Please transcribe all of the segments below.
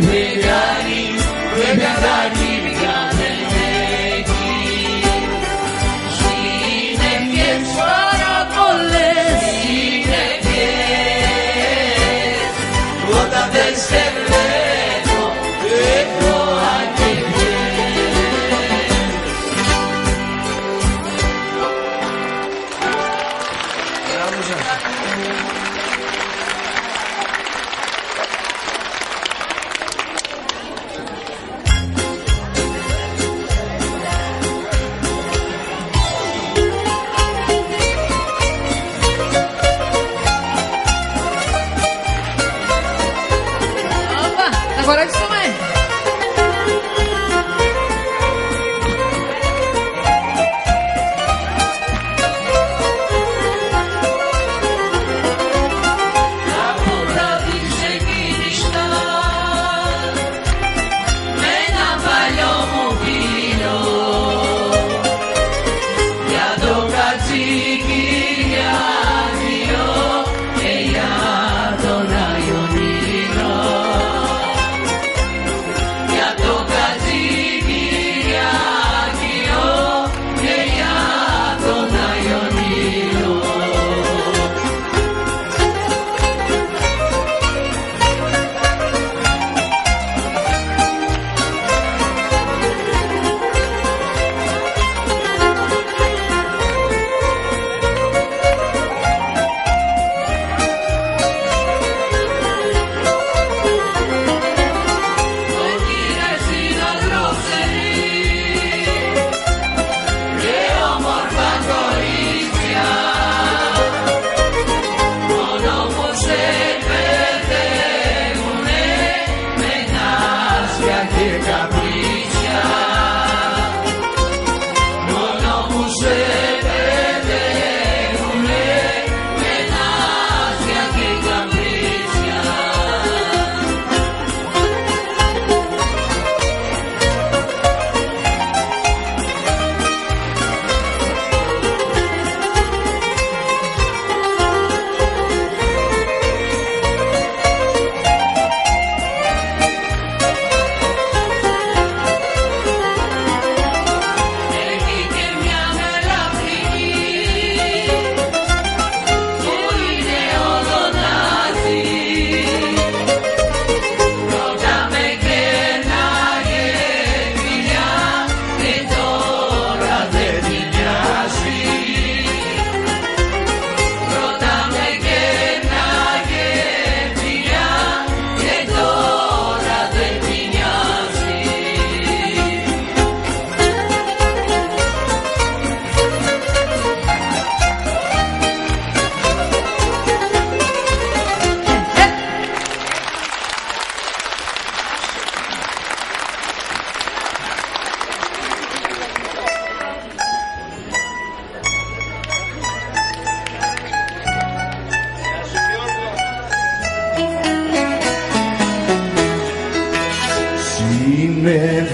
begani, begani, begani. Όταν δεν σε βλέπω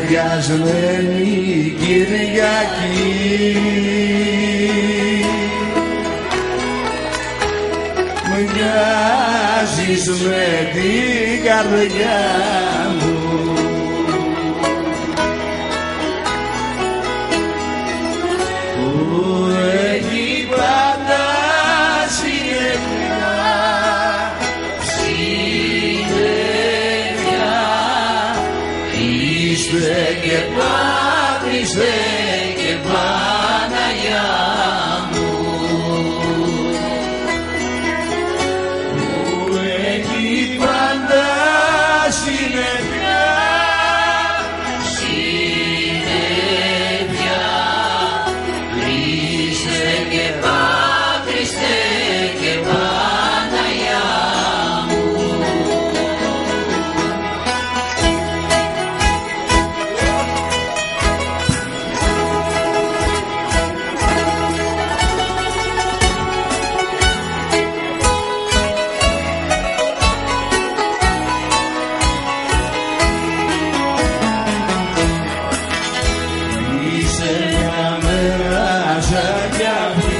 συνεφιασμένη Κυριακή. Μοιάζεις με την καρδιά μου en mi Yeah.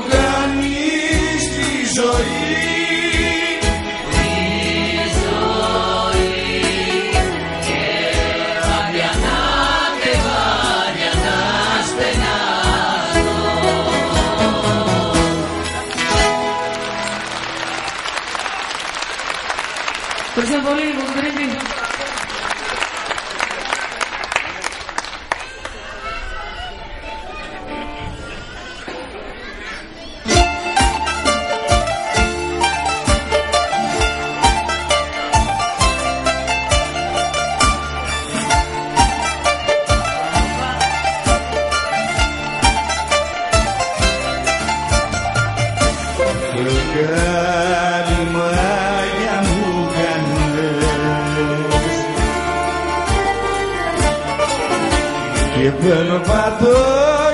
Και περπατώ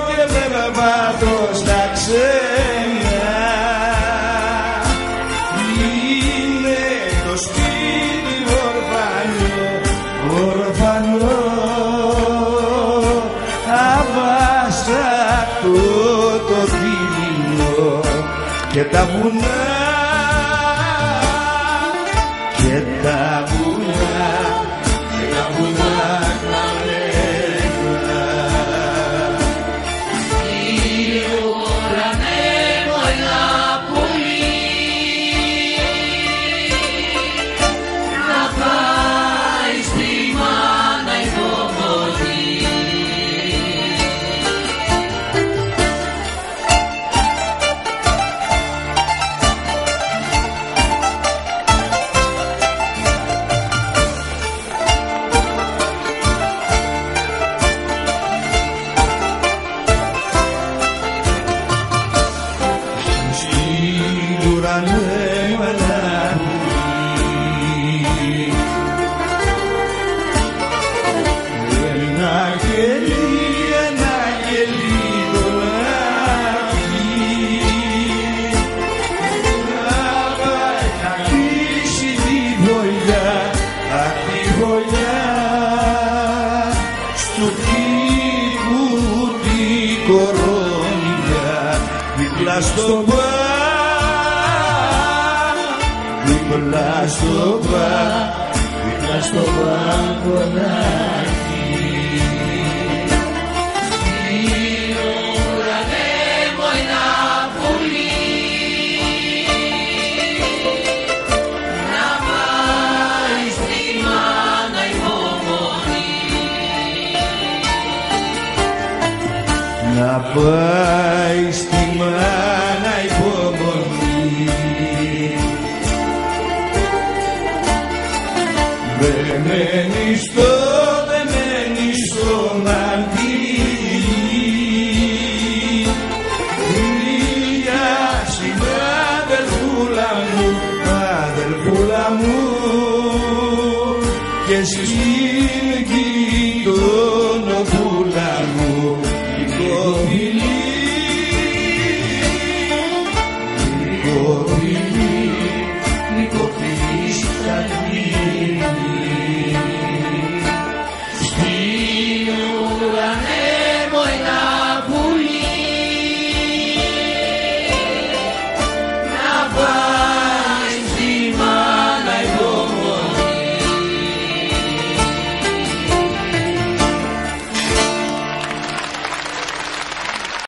και περπατώ στα ξένα. Είναι το σπίτι ορφανό, ορφανό. Αβάστακτο το δίνω και τα βουνά. Και τα βουνά. Δίπλα στο μπαλκονάκι. να πάει στη μάνα δεμένη στο, δεμένη στον αγγίλι. Μια συναδελφούλα μου, αδελφούλα μου, και εσύ σκύλικη τον οδούλα μου, η κοφιλή, η κοφιλή.